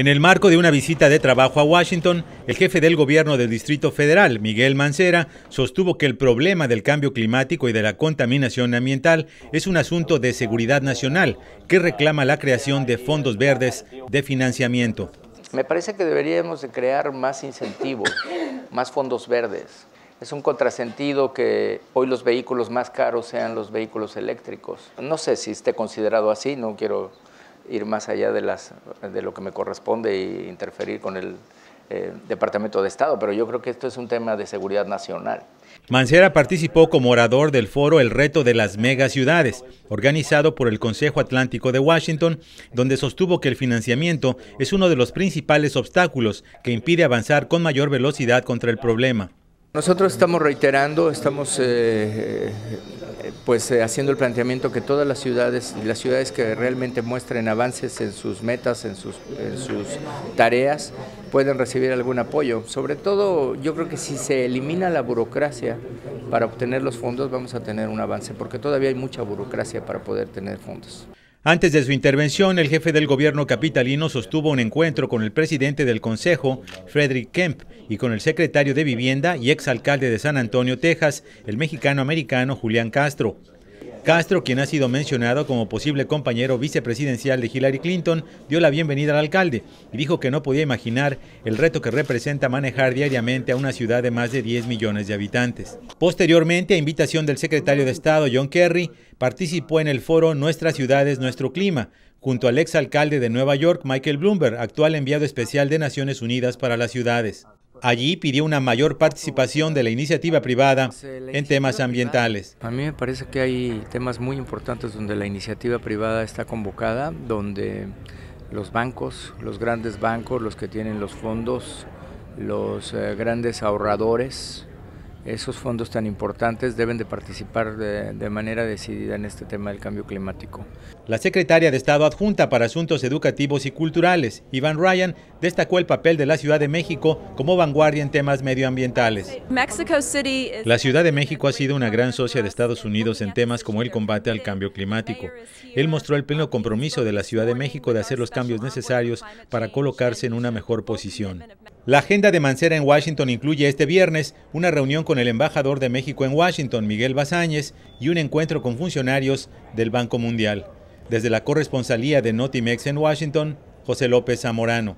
En el marco de una visita de trabajo a Washington, el jefe del gobierno del Distrito Federal, Miguel Mancera, sostuvo que el problema del cambio climático y de la contaminación ambiental es un asunto de seguridad nacional que reclama la creación de fondos verdes de financiamiento. Me parece que deberíamos de crear más incentivos, más fondos verdes. Es un contrasentido que hoy los vehículos más caros sean los vehículos eléctricos. No sé si esté considerado así, no quiero ir más allá de, las, de lo que me corresponde e interferir con el eh, Departamento de Estado, pero yo creo que esto es un tema de seguridad nacional. Mancera participó como orador del foro El reto de las megaciudades, organizado por el Consejo Atlántico de Washington, donde sostuvo que el financiamiento es uno de los principales obstáculos que impide avanzar con mayor velocidad contra el problema. Nosotros estamos reiterando, estamos eh, pues eh, haciendo el planteamiento que todas las ciudades las ciudades que realmente muestren avances en sus metas, en sus, en sus tareas, pueden recibir algún apoyo. Sobre todo, yo creo que si se elimina la burocracia para obtener los fondos, vamos a tener un avance, porque todavía hay mucha burocracia para poder tener fondos. Antes de su intervención, el jefe del gobierno capitalino sostuvo un encuentro con el presidente del Consejo, Frederick Kemp, y con el secretario de Vivienda y exalcalde de San Antonio, Texas, el mexicano-americano Julián Castro. Castro, quien ha sido mencionado como posible compañero vicepresidencial de Hillary Clinton, dio la bienvenida al alcalde y dijo que no podía imaginar el reto que representa manejar diariamente a una ciudad de más de 10 millones de habitantes. Posteriormente, a invitación del secretario de Estado John Kerry, participó en el foro Nuestra ciudad es nuestro clima, junto al exalcalde de Nueva York, Michael Bloomberg, actual enviado especial de Naciones Unidas para las ciudades. Allí pidió una mayor participación de la iniciativa privada en temas ambientales. A mí me parece que hay temas muy importantes donde la iniciativa privada está convocada, donde los bancos, los grandes bancos, los que tienen los fondos, los eh, grandes ahorradores, esos fondos tan importantes deben de participar de, manera decidida en este tema del cambio climático. La secretaria de Estado adjunta para Asuntos Educativos y Culturales, Iván Ryan, destacó el papel de la Ciudad de México como vanguardia en temas medioambientales. La Ciudad de México ha sido una gran socia de Estados Unidos en temas como el combate al cambio climático. Él mostró el pleno compromiso de la Ciudad de México de hacer los cambios necesarios para colocarse en una mejor posición. La agenda de Mancera en Washington incluye este viernes una reunión con el embajador de México en Washington, Miguel Bazáñez, y un encuentro con funcionarios del Banco Mundial. Desde la corresponsalía de Notimex en Washington, José López Zamorano.